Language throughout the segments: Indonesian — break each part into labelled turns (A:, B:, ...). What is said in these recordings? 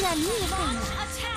A: 让你满意。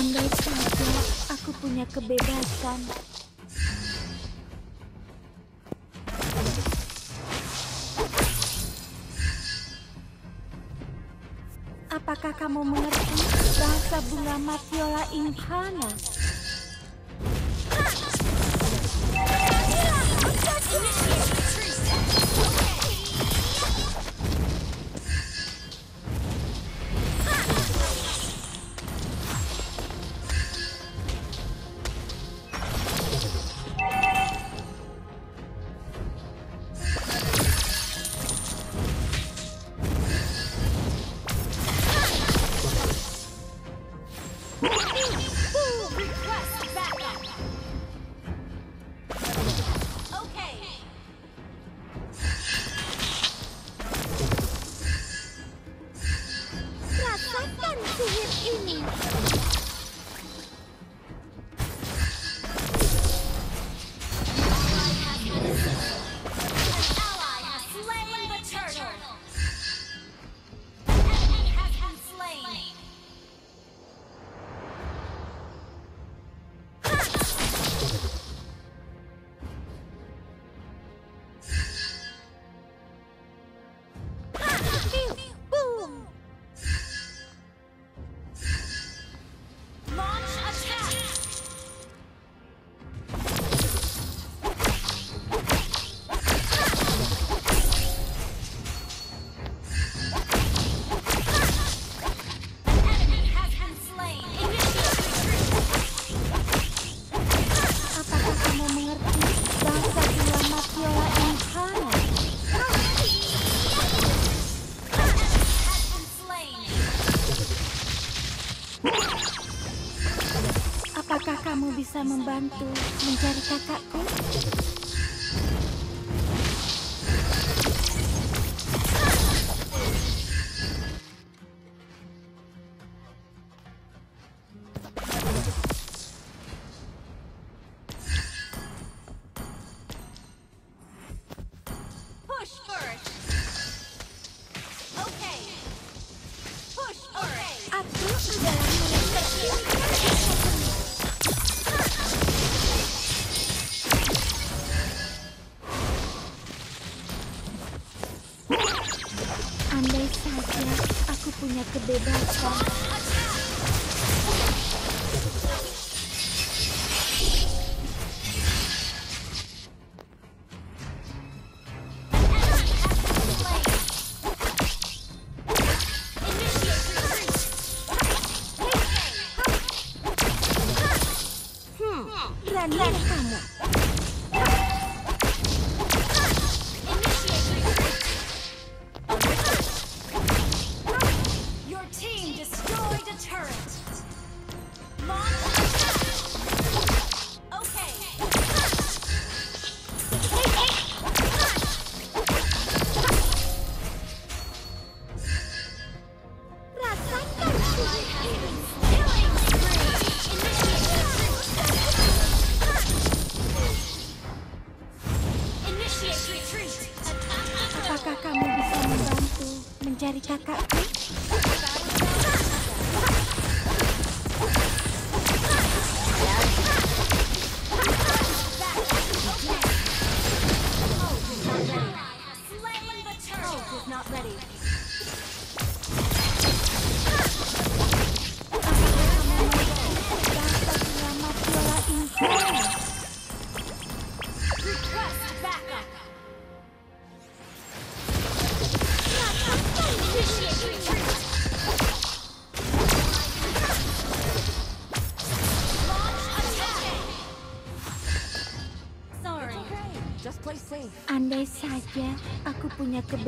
B: Andai saja aku punya kebebasan. Apakah kamu mengerti bahasa bunga Matiola Inhana? Apakah kamu bisa membantu mencari kakakku? Andai saja aku punya kebebasan.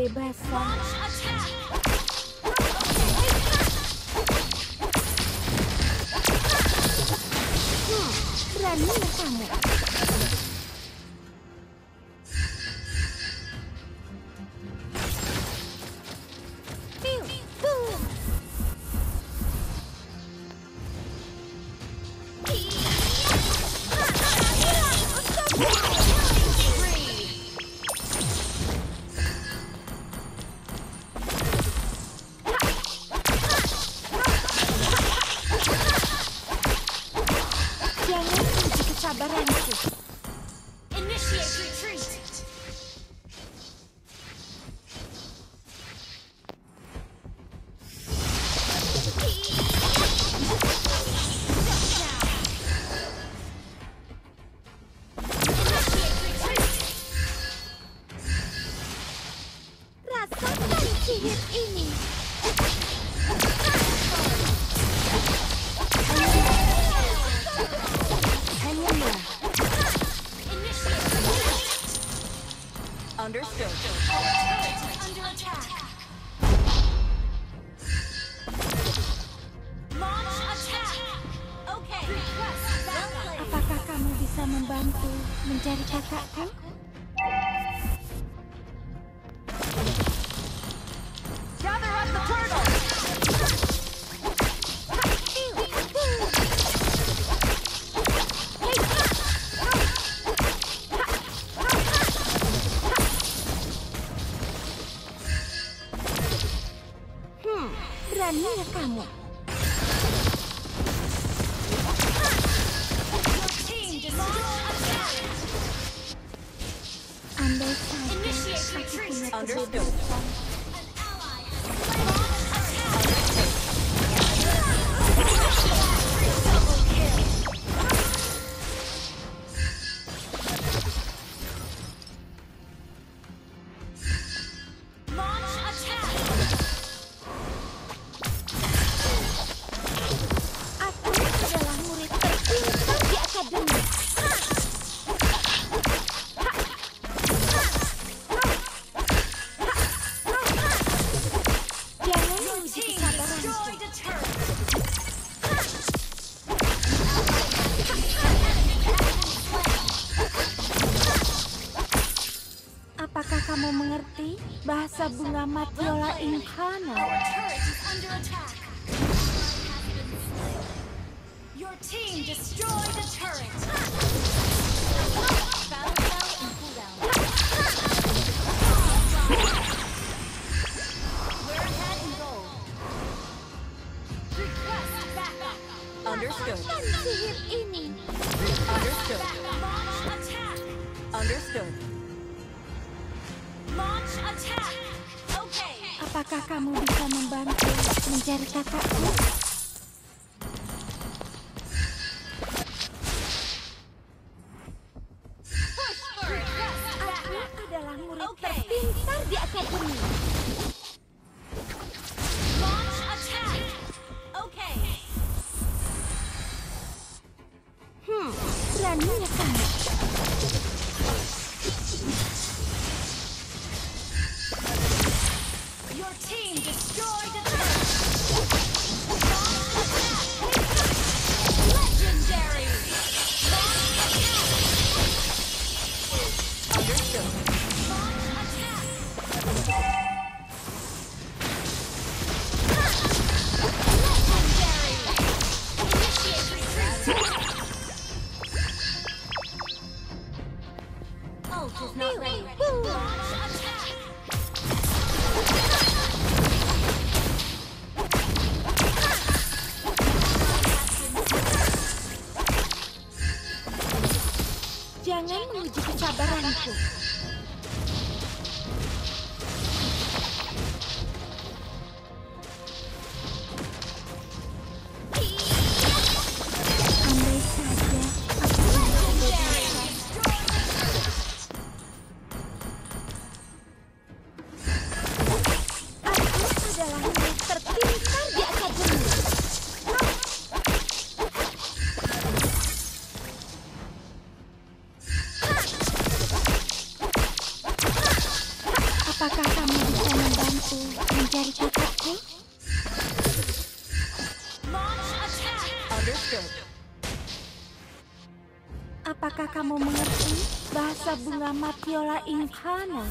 B: Punya Rasakan sihir
A: から見え Barranco.
B: Apakah kamu bisa membantu mencari kakakku? Apakah kamu mengerti bahasa bunga Matiola
A: Inkana?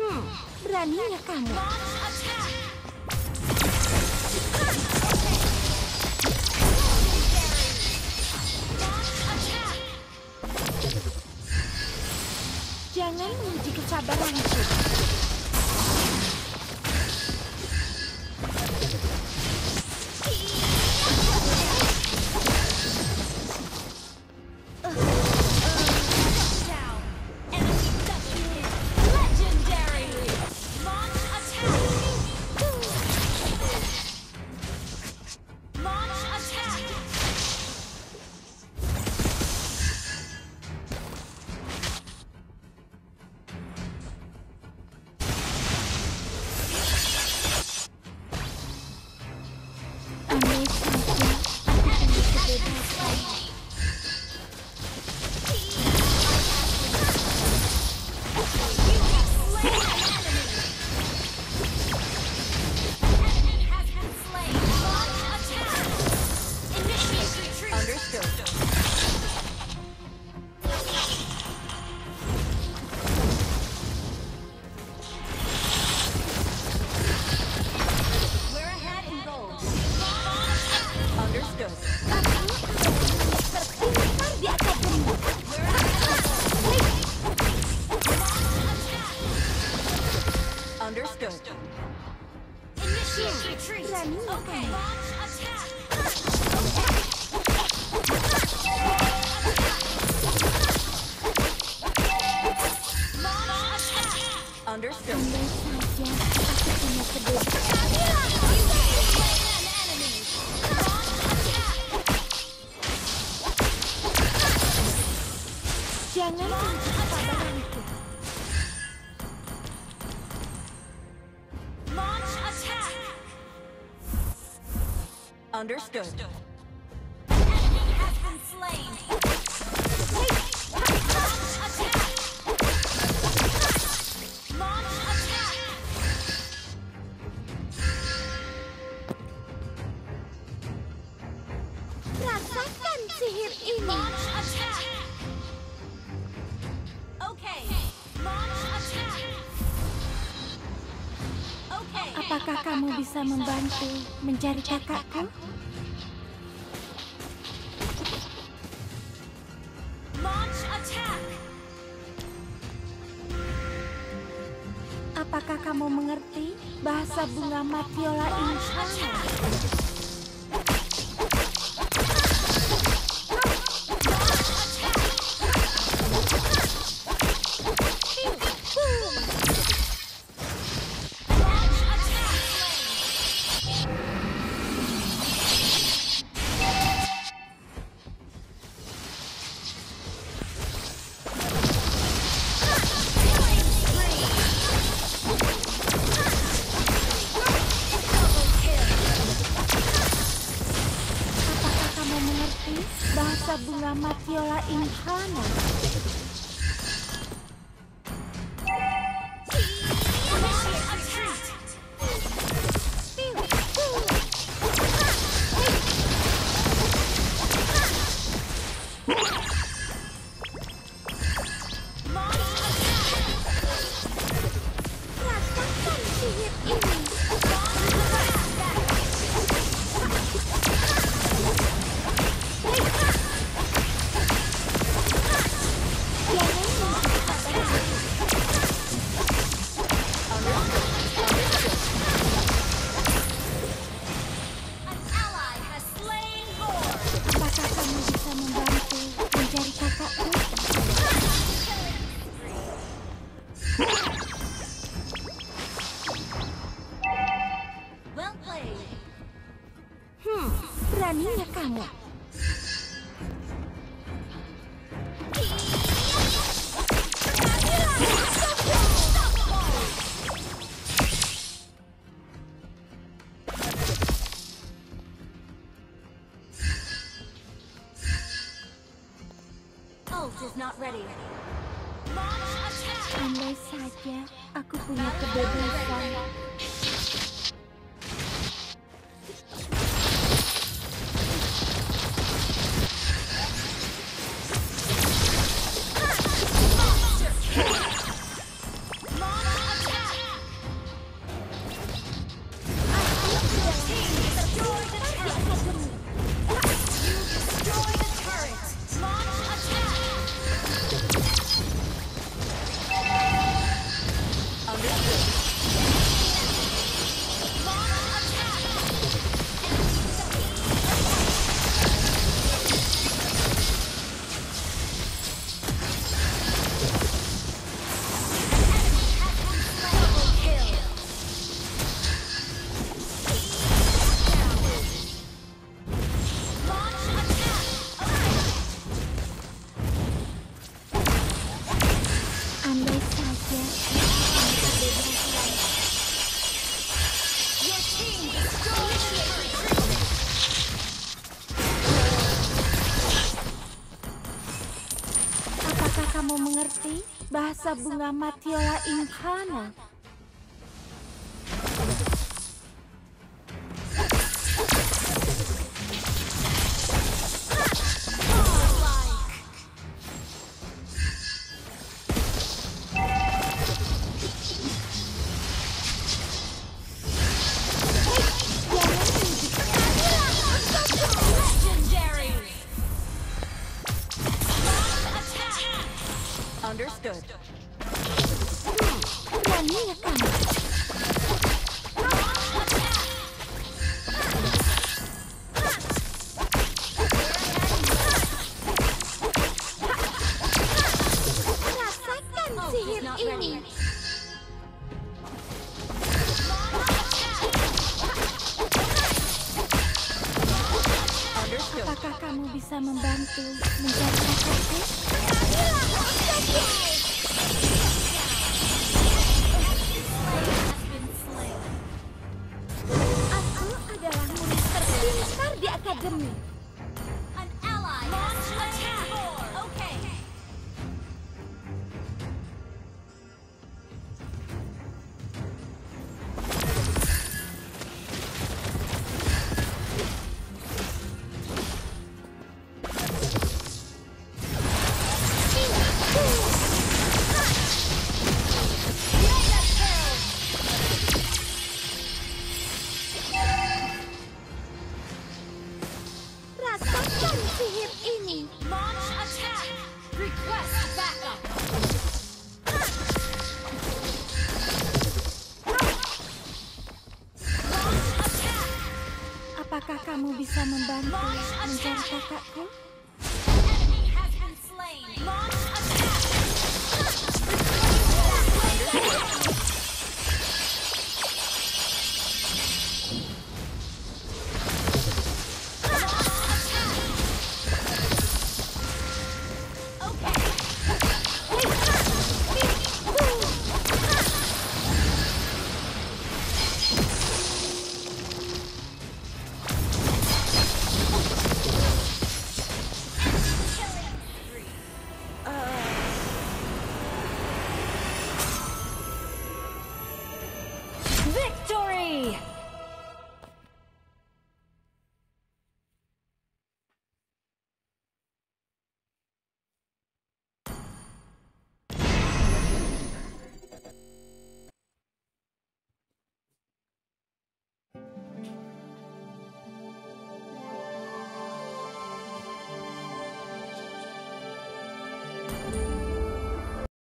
B: Hmm, beraninya kamu.
C: understood.
B: Rasakan sihir ini. Apakah kamu bisa membantu mencari kakakku? up your minha cama. bunga matiola incana Apakah kamu bisa membantu mencari kakakku?